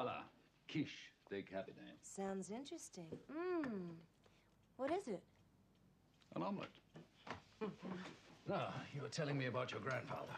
voila. Quiche de cabinet. Sounds interesting. Mmm. What is it? An omelet. Now you were telling me about your grandfather.